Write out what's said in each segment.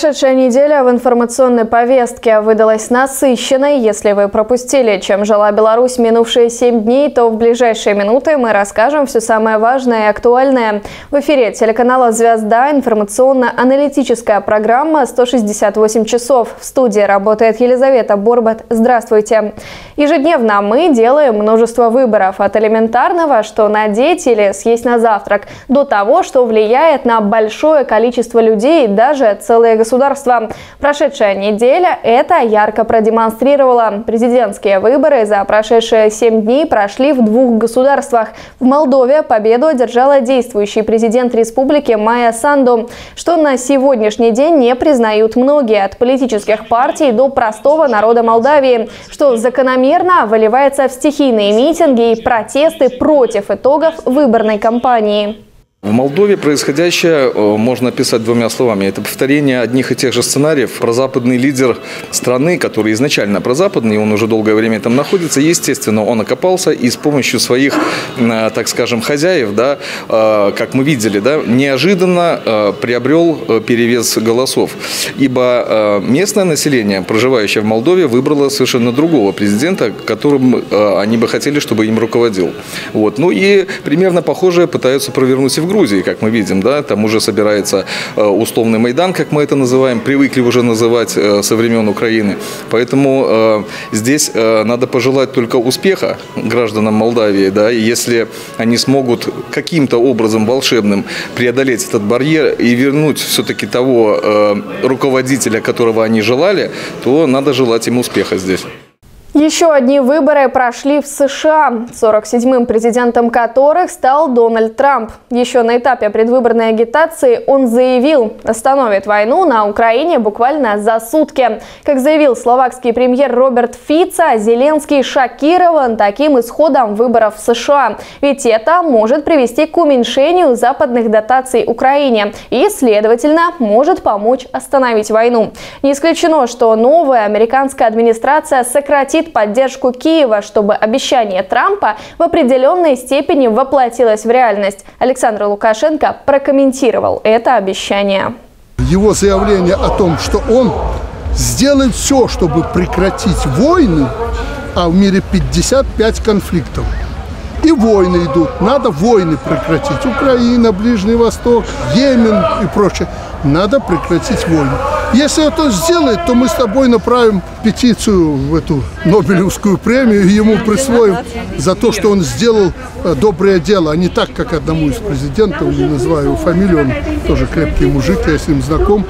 Прошедшая неделя в информационной повестке выдалась насыщенной. Если вы пропустили, чем жила Беларусь минувшие семь дней, то в ближайшие минуты мы расскажем все самое важное и актуальное. В эфире телеканала «Звезда» информационно-аналитическая программа «168 часов». В студии работает Елизавета Борбат. Здравствуйте. Ежедневно мы делаем множество выборов. От элементарного, что надеть или съесть на завтрак, до того, что влияет на большое количество людей, даже целые целое государство. Прошедшая неделя это ярко продемонстрировала. Президентские выборы за прошедшие семь дней прошли в двух государствах. В Молдове победу одержала действующий президент республики Майя Санду, что на сегодняшний день не признают многие, от политических партий до простого народа Молдавии, что закономерно выливается в стихийные митинги и протесты против итогов выборной кампании. В Молдове происходящее э, можно описать двумя словами. Это повторение одних и тех же сценариев. Прозападный лидер страны, который изначально прозападный, он уже долгое время там находится, естественно, он окопался и с помощью своих, э, так скажем, хозяев, да, э, как мы видели, да, неожиданно приобрел перевес голосов. Ибо местное население, проживающее в Молдове, выбрало совершенно другого президента, которым они бы хотели, чтобы им руководил. Вот. Ну и примерно похожее пытаются провернуть и в Грузии, как мы видим, да, там уже собирается э, условный Майдан, как мы это называем, привыкли уже называть э, со времен Украины. Поэтому э, здесь надо пожелать только успеха гражданам Молдавии, да, и если они смогут каким-то образом волшебным преодолеть этот барьер и вернуть все-таки того руководителя, которого они желали, то надо желать им успеха здесь. Еще одни выборы прошли в США, 47-м президентом которых стал Дональд Трамп. Еще на этапе предвыборной агитации он заявил, остановит войну на Украине буквально за сутки. Как заявил словакский премьер Роберт Фица, Зеленский шокирован таким исходом выборов в США. Ведь это может привести к уменьшению западных дотаций Украине и, следовательно, может помочь остановить войну. Не исключено, что новая американская администрация сократит поддержку Киева, чтобы обещание Трампа в определенной степени воплотилось в реальность. Александр Лукашенко прокомментировал это обещание. Его заявление о том, что он сделает все, чтобы прекратить войны, а в мире 55 конфликтов. И войны идут. Надо войны прекратить. Украина, Ближний Восток, Йемен и прочее. Надо прекратить войны. Если это сделает, то мы с тобой направим петицию в эту Нобелевскую премию и ему присвоим за то, что он сделал э, доброе дело, а не так, как одному из президентов, не называю его фамилию, он тоже крепкий мужик, я с ним знаком,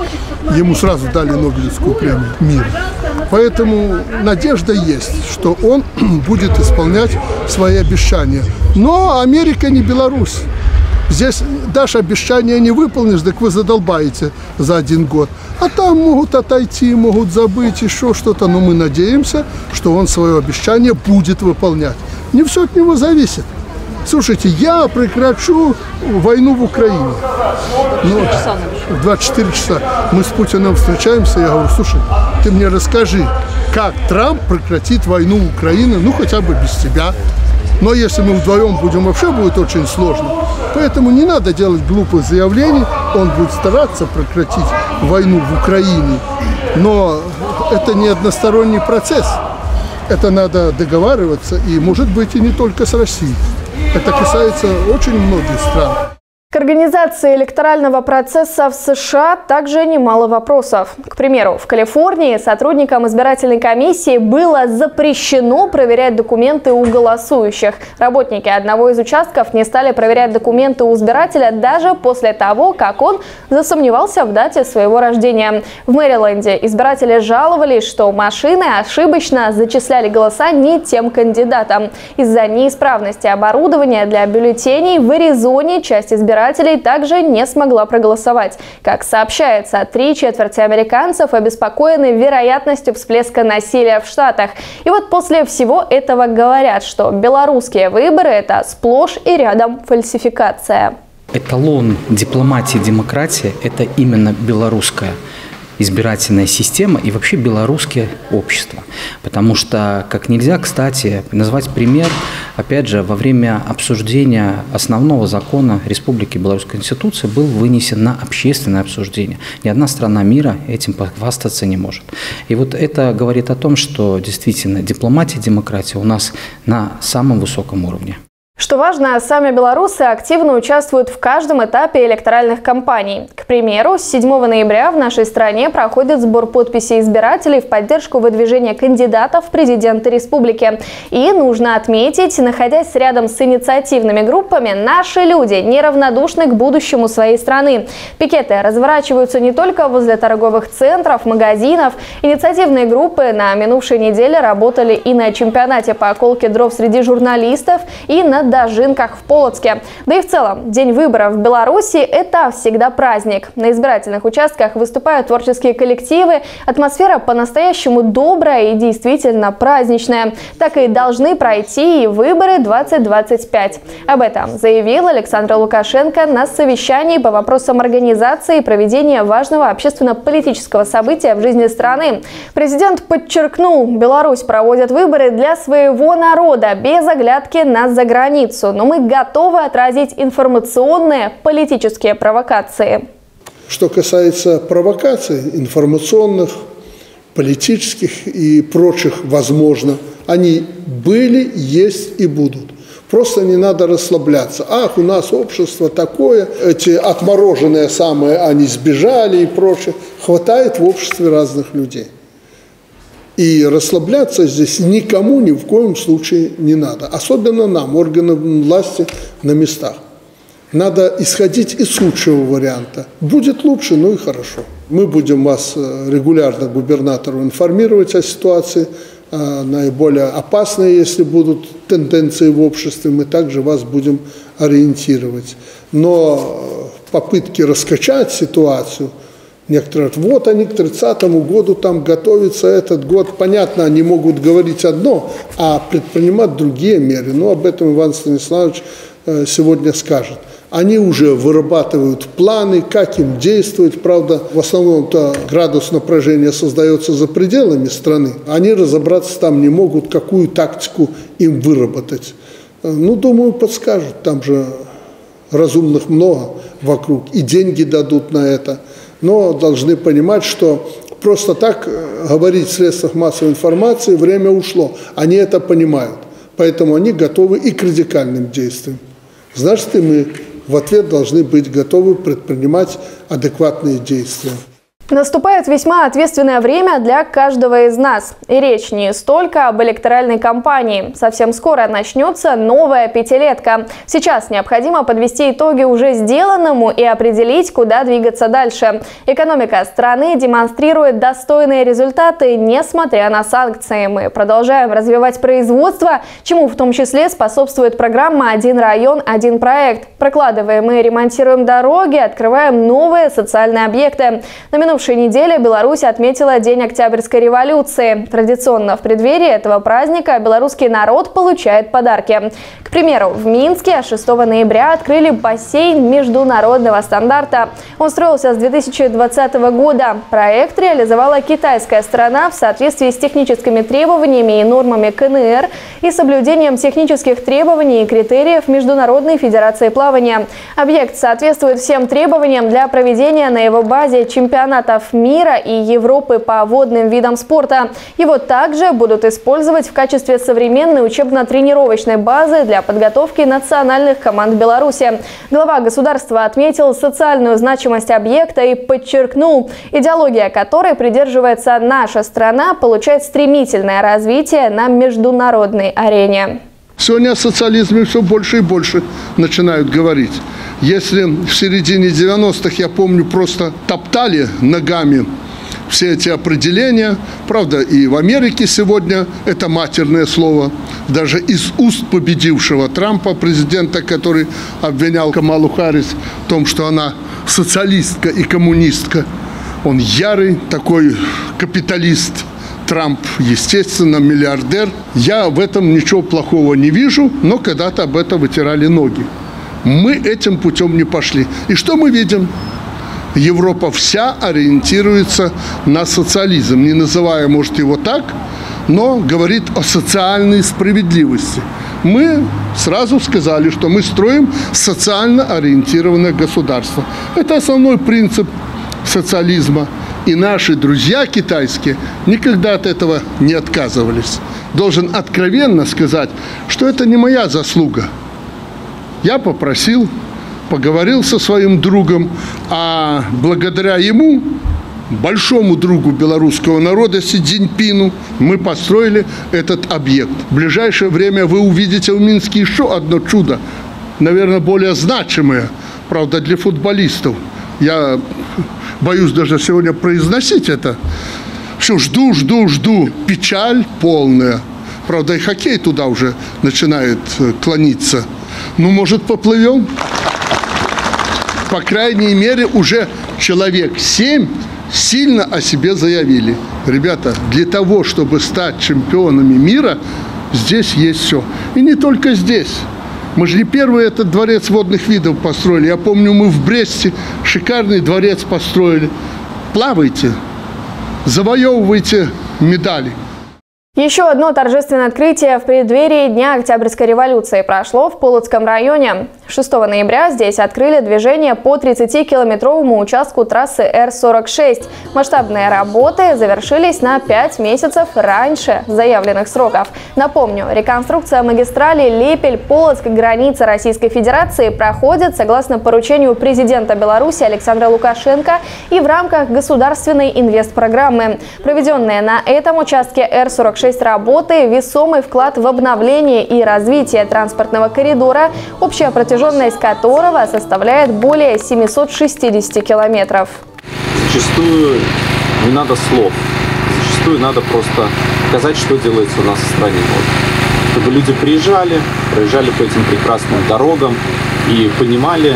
ему сразу дали Нобелевскую премию мира. Поэтому надежда есть, что он будет исполнять свои обещания. Но Америка не Беларусь. Здесь дашь обещание не выполнишь, так вы задолбаете за один год. А там могут отойти, могут забыть еще что-то. Но мы надеемся, что он свое обещание будет выполнять. Не все от него зависит. Слушайте, я прекращу войну в Украине. Ну, 24 часа. Мы с Путиным встречаемся, я говорю, слушай, ты мне расскажи, как Трамп прекратит войну в Украине, ну хотя бы без тебя. Но если мы вдвоем будем, вообще будет очень сложно. Поэтому не надо делать глупых заявлений. Он будет стараться прекратить войну в Украине. Но это не односторонний процесс. Это надо договариваться, и может быть и не только с Россией. Это касается очень многих стран. К организации электорального процесса в США также немало вопросов. К примеру, в Калифорнии сотрудникам избирательной комиссии было запрещено проверять документы у голосующих. Работники одного из участков не стали проверять документы у избирателя даже после того, как он засомневался в дате своего рождения. В Мэриленде избиратели жаловались, что машины ошибочно зачисляли голоса не тем кандидатам. Из-за неисправности оборудования для бюллетеней в Аризоне часть избирателей избирателей также не смогла проголосовать. Как сообщается, три четверти американцев обеспокоены вероятностью всплеска насилия в Штатах. И вот после всего этого говорят, что белорусские выборы – это сплошь и рядом фальсификация. Эталон дипломатии демократии – это именно белорусская. Избирательная система и вообще белорусское общество. Потому что, как нельзя, кстати, назвать пример, опять же, во время обсуждения основного закона Республики Беларусь Конституции был вынесен на общественное обсуждение. Ни одна страна мира этим похвастаться не может. И вот это говорит о том, что действительно дипломатия, демократия у нас на самом высоком уровне. Что важно, сами белорусы активно участвуют в каждом этапе электоральных кампаний. К примеру, с 7 ноября в нашей стране проходит сбор подписей избирателей в поддержку выдвижения кандидатов в президенты республики. И нужно отметить, находясь рядом с инициативными группами, наши люди неравнодушны к будущему своей страны. Пикеты разворачиваются не только возле торговых центров, магазинов. Инициативные группы на минувшей неделе работали и на чемпионате по околке дров среди журналистов, и на Дожинках в Полоцке. Да и в целом, день выборов в Беларуси – это всегда праздник. На избирательных участках выступают творческие коллективы, атмосфера по-настоящему добрая и действительно праздничная. Так и должны пройти и выборы 2025. Об этом заявил Александр Лукашенко на совещании по вопросам организации и проведения важного общественно-политического события в жизни страны. Президент подчеркнул, Беларусь проводит выборы для своего народа без оглядки на заграницу границу, но мы готовы отразить информационные политические провокации. Что касается провокаций информационных, политических и прочих, возможно, они были, есть и будут. Просто не надо расслабляться. Ах, у нас общество такое, эти отмороженные самые, они сбежали и прочее. Хватает в обществе разных людей. И расслабляться здесь никому ни в коем случае не надо. Особенно нам, органам власти на местах. Надо исходить из лучшего варианта. Будет лучше, ну и хорошо. Мы будем вас э, регулярно, губернатору, информировать о ситуации, э, наиболее опасные, если будут тенденции в обществе, мы также вас будем ориентировать. Но э, попытки раскачать ситуацию – Некоторые говорят, вот они к 30 году там готовятся этот год. Понятно, они могут говорить одно, а предпринимать другие меры. Но об этом Иван Станиславович э, сегодня скажет. Они уже вырабатывают планы, как им действовать. Правда, в основном-то градус напряжения создается за пределами страны. Они разобраться там не могут, какую тактику им выработать. Э, ну, думаю, подскажут. Там же разумных много вокруг. И деньги дадут на это но должны понимать, что просто так э, говорить в средствах массовой информации время ушло. Они это понимают. Поэтому они готовы и к радикальным действиям. Значит, и мы в ответ должны быть готовы предпринимать адекватные действия. Наступает весьма ответственное время для каждого из нас. И речь не столько об электоральной кампании. Совсем скоро начнется новая пятилетка. Сейчас необходимо подвести итоги уже сделанному и определить, куда двигаться дальше. Экономика страны демонстрирует достойные результаты, несмотря на санкции. Мы продолжаем развивать производство, чему в том числе способствует программа «Один район, один проект». Прокладываем и ремонтируем дороги, открываем новые социальные объекты. На минувшей минувшей неделе Беларусь отметила День Октябрьской революции. Традиционно в преддверии этого праздника белорусский народ получает подарки. К примеру, в Минске 6 ноября открыли бассейн международного стандарта. Он строился с 2020 года. Проект реализовала китайская сторона в соответствии с техническими требованиями и нормами КНР и соблюдением технических требований и критериев Международной Федерации плавания. Объект соответствует всем требованиям для проведения на его базе чемпионата чемпионатов мира и Европы по водным видам спорта. Его также будут использовать в качестве современной учебно-тренировочной базы для подготовки национальных команд Беларуси. Глава государства отметил социальную значимость объекта и подчеркнул, идеология которой придерживается наша страна, получает стремительное развитие на международной арене. Сегодня о социализме все больше и больше начинают говорить. Если в середине 90-х, я помню, просто топтали ногами все эти определения. Правда, и в Америке сегодня это матерное слово. Даже из уст победившего Трампа, президента, который обвинял Камалу Харрис в том, что она социалистка и коммунистка. Он ярый такой капиталист. Трамп, естественно, миллиардер. Я в этом ничего плохого не вижу, но когда-то об этом вытирали ноги. Мы этим путем не пошли. И что мы видим? Европа вся ориентируется на социализм, не называя, может, его так, но говорит о социальной справедливости. Мы сразу сказали, что мы строим социально ориентированное государство. Это основной принцип социализма. И наши друзья китайские никогда от этого не отказывались. Должен откровенно сказать, что это не моя заслуга. Я попросил, поговорил со своим другом, а благодаря ему большому другу белорусского народа Си Цзиньпину мы построили этот объект. В ближайшее время вы увидите в Минске еще одно чудо, наверное, более значимое, правда, для футболистов. Я боюсь даже сегодня произносить это. Все, жду, жду, жду. Печаль полная. Правда, и хоккей туда уже начинает э, клониться. Ну, может, поплывем? По крайней мере, уже человек семь сильно о себе заявили. Ребята, для того, чтобы стать чемпионами мира, здесь есть все. И не только здесь. Мы же не первый этот дворец водных видов построили. Я помню, мы в Бресте шикарный дворец построили. Плавайте, завоевывайте медали. Еще одно торжественное открытие в преддверии Дня Октябрьской революции прошло в Полоцком районе. 6 ноября здесь открыли движение по 30-километровому участку трассы Р-46. Масштабные работы завершились на 5 месяцев раньше заявленных сроков. Напомню, реконструкция магистрали Лепель-Полоцк границы Российской Федерации проходит согласно поручению президента Беларуси Александра Лукашенко и в рамках государственной инвестпрограммы. Проведенные на этом участке Р-46 работы – весомый вклад в обновление и развитие транспортного коридора, общая протяженность протяженность которого составляет более 760 километров. Зачастую не надо слов, зачастую надо просто показать, что делается у нас в стране. Вот. Чтобы люди приезжали, проезжали по этим прекрасным дорогам и понимали,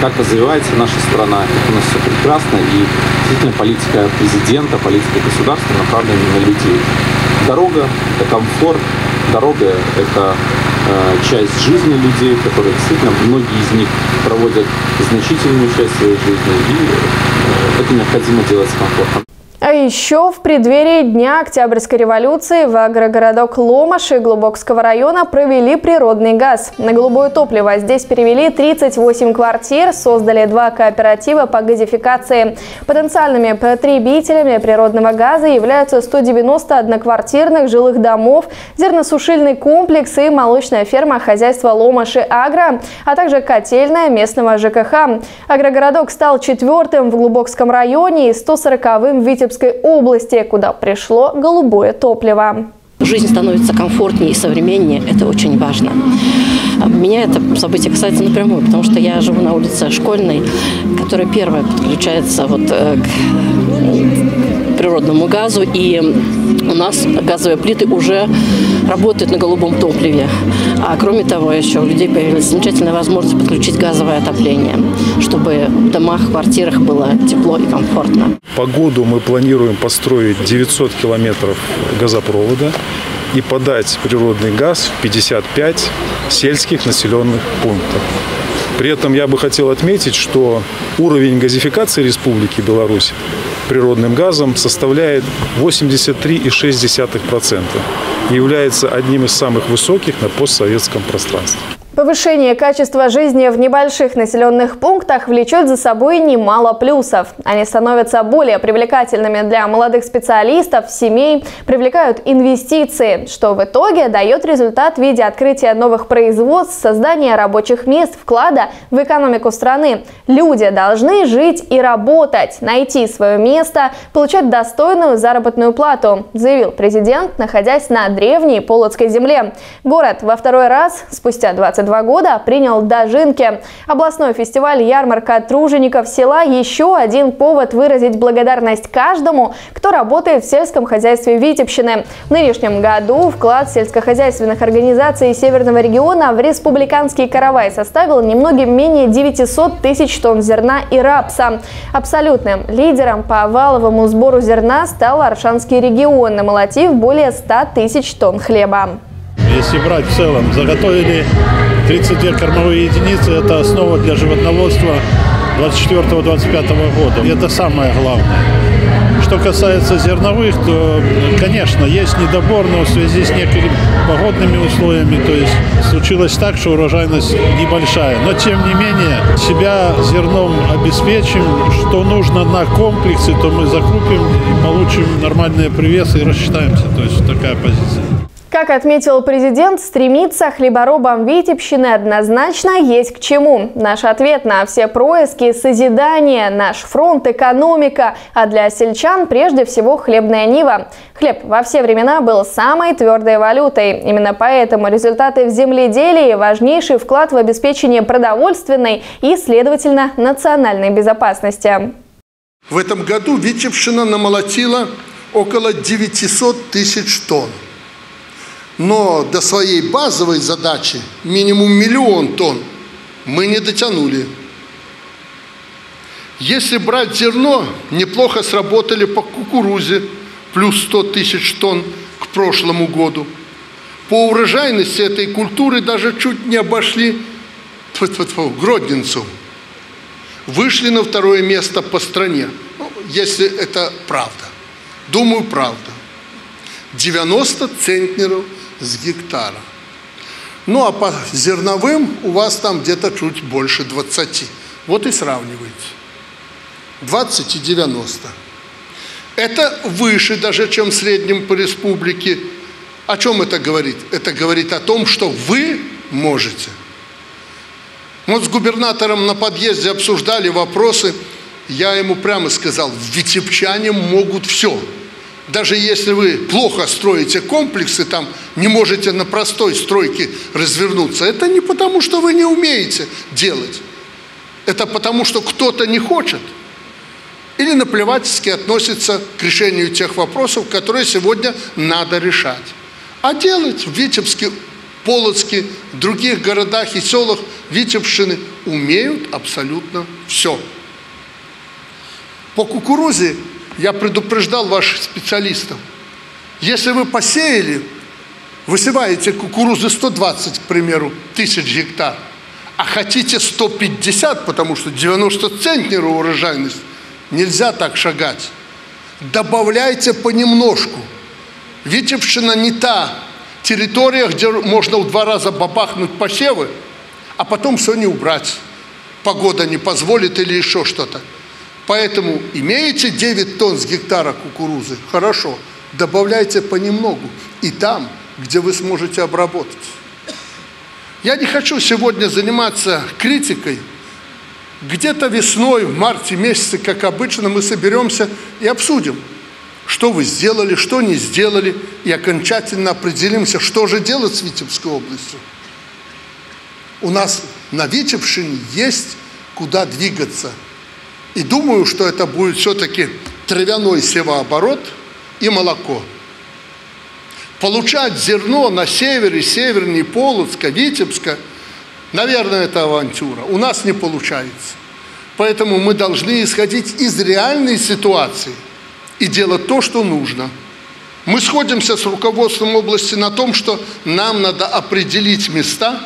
как развивается наша страна, как у нас все прекрасно, и действительно политика президента, политика государства направлена на людей. Дорога – это комфорт, дорога – это часть жизни людей, которые действительно, многие из них проводят значительную часть своей жизни, и э, это необходимо делать с комфортом. А еще в преддверии Дня Октябрьской революции в агрогородок Ломаши Глубокского района провели природный газ. На голубое топливо здесь перевели 38 квартир, создали два кооператива по газификации. Потенциальными потребителями природного газа являются 190 одноквартирных жилых домов, зерносушильный комплекс и молочная ферма хозяйства Ломаши Агро, а также котельная местного ЖКХ. Агрогородок стал четвертым в Глубокском районе и 140-м в Витебске Витебской области, куда пришло голубое топливо. Жизнь становится комфортнее и современнее. Это очень важно. Меня это событие касается напрямую, потому что я живу на улице Школьной, которая первая подключается вот э, к природному газу. И у нас газовые плиты уже работают на голубом топливе. А кроме того, еще у людей появилась замечательная возможность подключить газовое отопление, чтобы в домах, квартирах было тепло и комфортно. По году мы планируем построить 900 километров газопровода и подать природный газ в 55 сельских населенных пунктов. При этом я бы хотел отметить, что уровень газификации Республики Беларусь природным газом составляет 83,6% и является одним из самых высоких на постсоветском пространстве. Повышение качества жизни в небольших населенных пунктах влечет за собой немало плюсов. Они становятся более привлекательными для молодых специалистов, семей, привлекают инвестиции, что в итоге дает результат в виде открытия новых производств, создания рабочих мест, вклада в экономику страны. Люди должны жить и работать, найти свое место, получать достойную заработную плату, заявил президент, находясь на древней Полоцкой земле. Город во второй раз спустя 20 22 года принял Дожинки. Областной фестиваль «Ярмарка тружеников села» – еще один повод выразить благодарность каждому, кто работает в сельском хозяйстве Витебщины. В нынешнем году вклад сельскохозяйственных организаций Северного региона в республиканский каравай составил немногим менее 900 тысяч тонн зерна и рапса. Абсолютным лидером по валовому сбору зерна стал Аршанский регион, намолотив более 100 тысяч тонн хлеба. Если брать в целом, заготовили 32 кормовые единицы. Это основа для животноводства 24-25 года. И это самое главное. Что касается зерновых, то, конечно, есть недобор, но в связи с некими погодными условиями, то есть случилось так, что урожайность небольшая. Но, тем не менее, себя зерном обеспечим, что нужно на комплексы, то мы закупим и получим нормальные привесы и рассчитаемся. То есть такая позиция. Как отметил президент, стремиться хлеборобам Витебщины однозначно есть к чему. Наш ответ на все происки – созидание, наш фронт – экономика, а для сельчан прежде всего хлебная нива. Хлеб во все времена был самой твердой валютой. Именно поэтому результаты в земледелии – важнейший вклад в обеспечение продовольственной и, следовательно, национальной безопасности. В этом году Витебщина намолотила около 900 тысяч тонн но до своей базовой задачи, минимум миллион тонн, мы не дотянули. Если брать зерно, неплохо сработали по кукурузе, плюс 100 тысяч тонн к прошлому году. По урожайности этой культуры даже чуть не обошли тьфу -тьфу -тьфу, Гродницу. Вышли на второе место по стране, ну, если это правда. Думаю, правда. 90 центнеров – с гектара. Ну а по зерновым у вас там где-то чуть больше 20. Вот и сравнивайте. 20 и 90. Это выше даже, чем в среднем по республике. О чем это говорит? Это говорит о том, что вы можете. Вот с губернатором на подъезде обсуждали вопросы. Я ему прямо сказал, витебчане могут все даже если вы плохо строите комплексы, там не можете на простой стройке развернуться, это не потому, что вы не умеете делать. Это потому, что кто-то не хочет. Или наплевательски относится к решению тех вопросов, которые сегодня надо решать. А делать в Витебске, Полоцке, других городах и селах Витебщины умеют абсолютно все. По кукурузе я предупреждал ваших специалистов. Если вы посеяли, высеваете кукурузы 120, к примеру, тысяч гектар, а хотите 150, потому что 90 центнеров урожайность, нельзя так шагать. Добавляйте понемножку. Витебщина не та территория, где можно в два раза бабахнуть посевы, а потом все не убрать. Погода не позволит или еще что-то. Поэтому имеете 9 тонн с гектара кукурузы? Хорошо, добавляйте понемногу. И там, где вы сможете обработать. Я не хочу сегодня заниматься критикой. Где-то весной, в марте месяце, как обычно, мы соберемся и обсудим, что вы сделали, что не сделали, и окончательно определимся, что же делать с Витебской областью. У нас на Витебщине есть куда двигаться – и думаю, что это будет все-таки травяной севооборот и молоко. Получать зерно на севере, севернее Полоцка, Витебска, наверное, это авантюра. У нас не получается. Поэтому мы должны исходить из реальной ситуации и делать то, что нужно. Мы сходимся с руководством области на том, что нам надо определить места,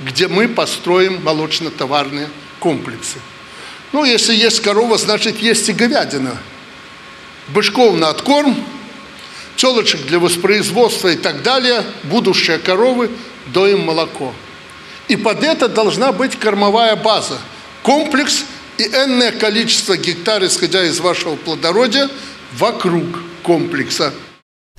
где мы построим молочно-товарные комплексы. Ну, если есть корова, значит, есть и говядина. Бычков на откорм, телочек для воспроизводства и так далее, будущие коровы, доим молоко. И под это должна быть кормовая база, комплекс и энное количество гектар, исходя из вашего плодородия, вокруг комплекса.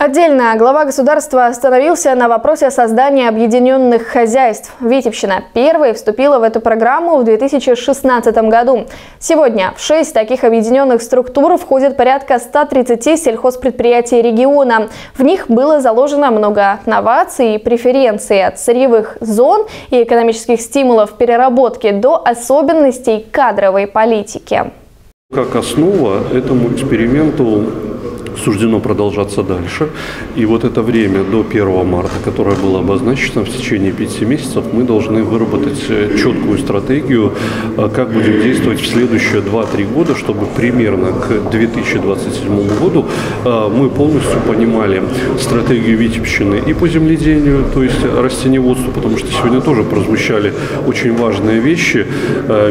Отдельно глава государства остановился на вопросе создания объединенных хозяйств. Витебщина первой вступила в эту программу в 2016 году. Сегодня в шесть таких объединенных структур входит порядка 130 сельхозпредприятий региона. В них было заложено много новаций и преференций от сырьевых зон и экономических стимулов переработки до особенностей кадровой политики. Как основа этому эксперименту суждено продолжаться дальше. И вот это время до 1 марта, которое было обозначено в течение пяти месяцев, мы должны выработать э, четкую стратегию, э, как будем действовать в следующие 2-3 года, чтобы примерно к 2027 году э, мы полностью понимали стратегию Витебщины и по земледению, то есть растениеводству, потому что сегодня тоже прозвучали очень важные вещи.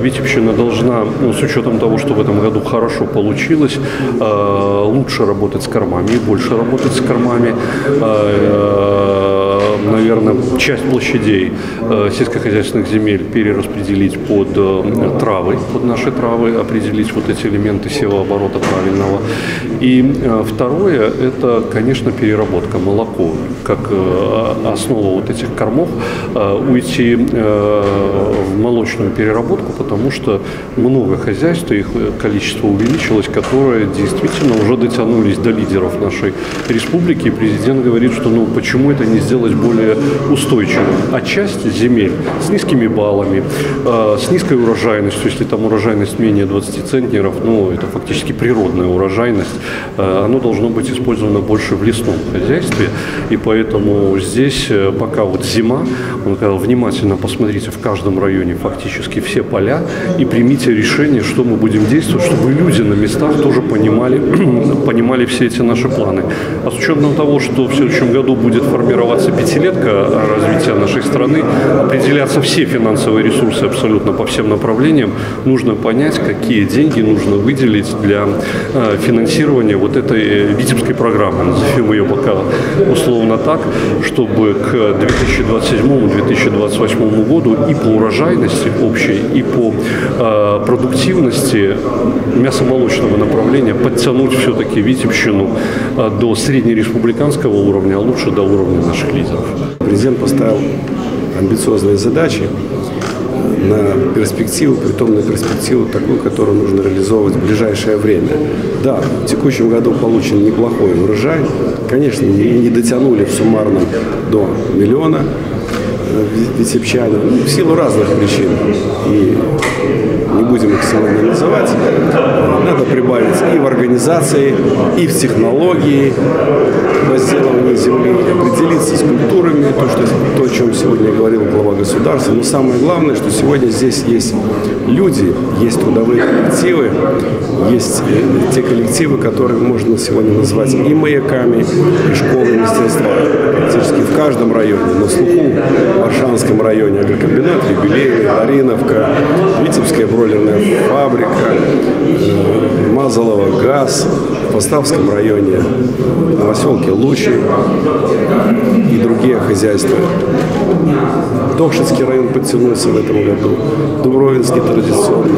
Витебщина должна, ну, с учетом того, что в этом году хорошо получилось, лучше работать с кормами и больше работать с кормами наверное, часть площадей э, сельскохозяйственных земель перераспределить под э, травы, под наши травы, определить вот эти элементы севооборота правильного. И э, второе – это, конечно, переработка молоко, как основа вот этих кормов, уйти в молочную переработку, потому что много хозяйств, их количество увеличилось, которые действительно уже дотянулись до лидеров нашей республики. И президент говорит, что ну почему это не сделать более устойчивым. А часть земель с низкими баллами, э, с низкой урожайностью, если там урожайность менее 20 центнеров, ну, это фактически природная урожайность, э, оно должно быть использовано больше в лесном хозяйстве. И поэтому здесь, э, пока вот зима, он сказал, внимательно посмотрите в каждом районе фактически все поля и примите решение, что мы будем действовать, чтобы люди на местах тоже понимали, понимали все эти наши планы. А с учетом того, что в следующем году будет формироваться пяти пятилетка развития нашей страны, определяться все финансовые ресурсы абсолютно по всем направлениям, нужно понять, какие деньги нужно выделить для э, финансирования вот этой Витебской программы. Назовем ее пока условно так, чтобы к 2027-2028 году и по урожайности общей, и по э, продуктивности мясомолочного направления подтянуть все-таки Витебщину э, до среднереспубликанского уровня, а лучше до уровня наших лидеров. Президент поставил амбициозные задачи на перспективу, притом на перспективу такую, которую нужно реализовывать в ближайшее время. Да, в текущем году получен неплохой урожай. Конечно, не дотянули в суммарном до миллиона э, витебчане ну, в силу разных причин. И не будем их сегодня называть. Надо прибавить и в организации, и в технологии возделывания земли, определиться с культурами, то, что, то, о чем сегодня говорил глава государства. Но самое главное, что сегодня здесь есть люди, есть трудовые коллективы, есть э, те коллективы, которые можно сегодня назвать и маяками, и школы мастерства. Практически в каждом районе, на слуху в Варшанском районе агрокомбинат, юбилейный, Лариновка, Витебская бройлерная фабрика, э, Мазалова газ, в Поставском районе, в поселке Лучи и другие хозяйства. Токшинский район подтянулся в этом году. Дубровинский традиционно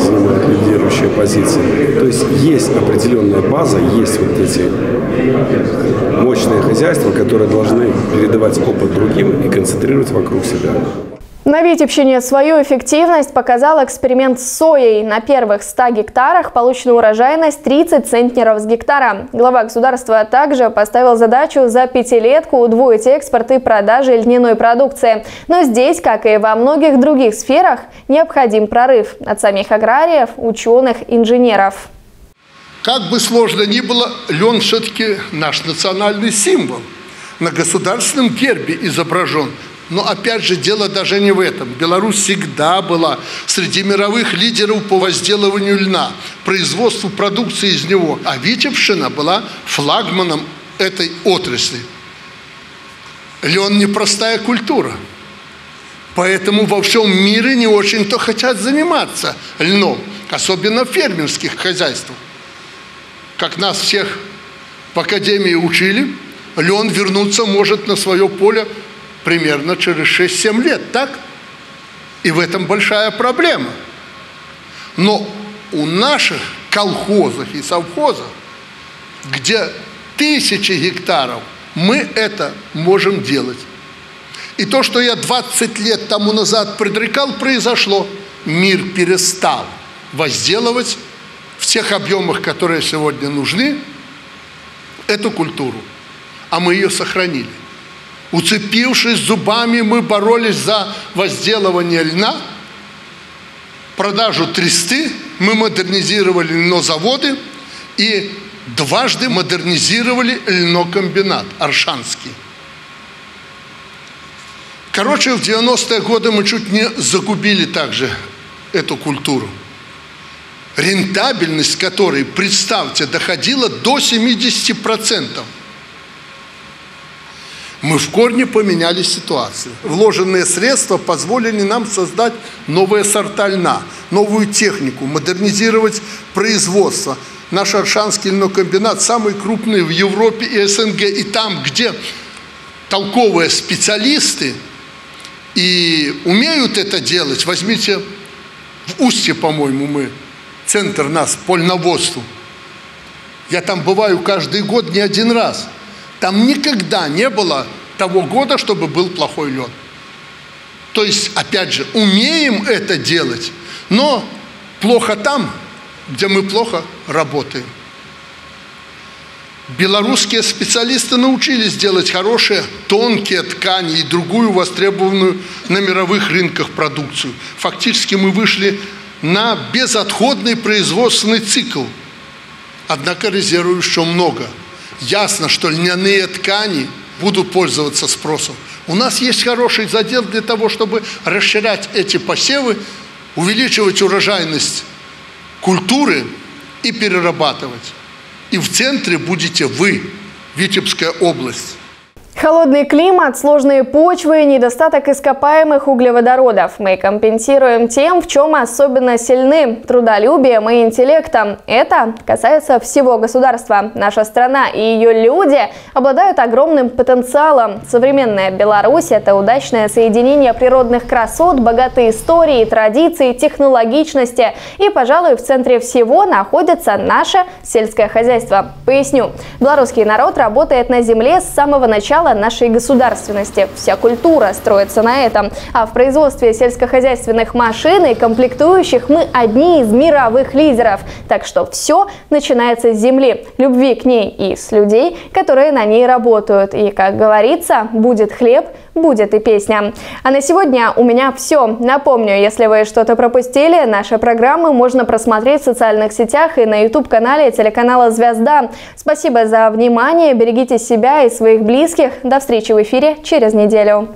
занимает лидирующие позиции. То есть есть определенная база, есть вот эти мощные хозяйства, которые должны передавать опыт другим и концентрировать вокруг себя. На Витебщине свою эффективность показал эксперимент с соей. На первых 100 гектарах получена урожайность 30 центнеров с гектара. Глава государства также поставил задачу за пятилетку удвоить экспорт и продажи льняной продукции. Но здесь, как и во многих других сферах, необходим прорыв от самих аграриев, ученых, инженеров. Как бы сложно ни было, лен все-таки наш национальный символ. На государственном гербе изображен – но опять же, дело даже не в этом. Беларусь всегда была среди мировых лидеров по возделыванию льна, производству продукции из него. А Витебщина была флагманом этой отрасли. Лен – непростая культура. Поэтому во всем мире не очень-то хотят заниматься льном, особенно в фермерских хозяйствах. Как нас всех в академии учили, лен вернуться может на свое поле примерно через 6-7 лет, так? И в этом большая проблема. Но у наших колхозов и совхозов, где тысячи гектаров, мы это можем делать. И то, что я 20 лет тому назад предрекал, произошло. Мир перестал возделывать в тех объемах, которые сегодня нужны, эту культуру. А мы ее сохранили. Уцепившись зубами, мы боролись за возделывание льна, продажу тресты, мы модернизировали льнозаводы, и дважды модернизировали льнокомбинат Аршанский. Короче, в 90-е годы мы чуть не загубили также эту культуру. Рентабельность которой, представьте, доходила до 70%. Мы в корне поменяли ситуацию. Вложенные средства позволили нам создать новые сорта льна, новую технику, модернизировать производство. Наш Аршанский льнокомбинат самый крупный в Европе и СНГ. И там, где толковые специалисты и умеют это делать, возьмите в Устье, по-моему, мы, центр нас по льноводству. Я там бываю каждый год не один раз – там никогда не было того года, чтобы был плохой лед. То есть, опять же, умеем это делать, но плохо там, где мы плохо работаем. Белорусские специалисты научились делать хорошие тонкие ткани и другую востребованную на мировых рынках продукцию. Фактически мы вышли на безотходный производственный цикл. Однако резервов еще много – ясно, что льняные ткани будут пользоваться спросом. У нас есть хороший задел для того, чтобы расширять эти посевы, увеличивать урожайность культуры и перерабатывать. И в центре будете вы, Витебская область. Холодный климат, сложные почвы, недостаток ископаемых углеводородов мы компенсируем тем, в чем особенно сильны – трудолюбием и интеллектом. Это касается всего государства. Наша страна и ее люди обладают огромным потенциалом. Современная Беларусь – это удачное соединение природных красот, богатой истории, традиций, технологичности. И, пожалуй, в центре всего находится наше сельское хозяйство. Поясню. Белорусский народ работает на земле с самого начала начала нашей государственности. Вся культура строится на этом. А в производстве сельскохозяйственных машин и комплектующих мы одни из мировых лидеров. Так что все начинается с земли, любви к ней и с людей, которые на ней работают. И, как говорится, будет хлеб, будет и песня. А на сегодня у меня все. Напомню, если вы что-то пропустили, наши программы можно просмотреть в социальных сетях и на YouTube-канале телеканала «Звезда». Спасибо за внимание, берегите себя и своих близких. До встречи в эфире через неделю.